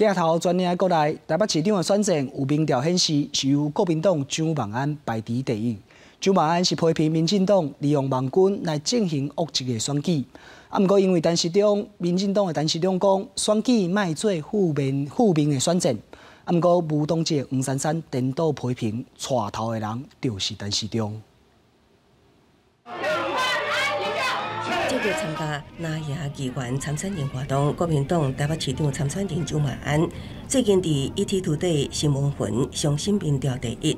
镜头转年过来，台北市长的选战有民调显示是由国民党张万安排第一。张万安是批评民进党利用网军来进行恶质的选举。啊，毋过因为陈市长，民进党的陈市长讲选举卖做负面负面的选战。啊，毋过无党籍黄珊珊颠倒批评，带头的人就是陈市长。参加南亚议员参选人活动，国民党台北市长参选人周马安最近伫 ETtoday 新闻群上新民调第一，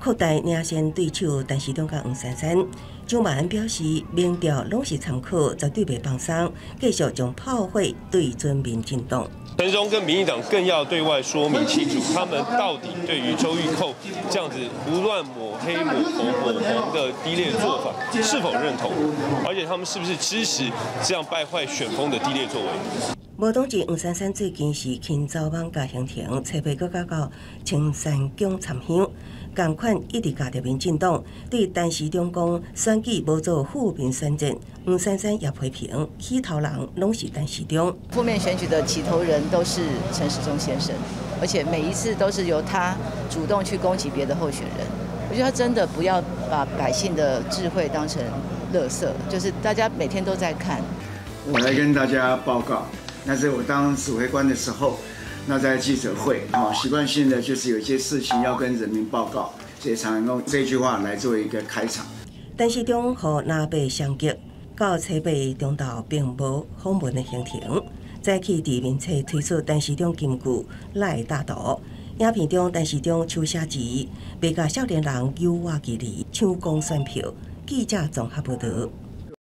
扩大领先对手陈市长甲黄珊珊。朱马安表示，民调拢是参考，绝对袂放松，继续将炮灰对准民进党。陈忠跟民进党更要对外说明清楚，他们到底对于周玉蔻这样子胡乱抹黑、抹红、抹黄的低劣做法是否认同，而且他们是不是支持这样败坏选风的低劣作为？无党籍黄珊珊最近是轻走网家庭庭，车被搁加到青山宫参香。共款一直加着民进党对陈时中讲选举无做负面宣传，黄珊珊也批评起头人拢是陈时中。负面选举的起头人都是陈时中先生，而且每一次都是由他主动去攻击别的候选人。我觉得他真的不要把百姓的智慧当成垃圾，就是大家每天都在看。我来跟大家报告，那是我当指挥官的时候。那在记者会，哦，习惯性的就是有一些事情要跟人民报告，所以常用这句话来做一个开场。但是中和南北相隔，到车北中道并无访问的行程。再去地面册推出陈市长金句来大道，影片中陈市长手写字，被甲少年人诱惑距离抢光选票。记者综合报道。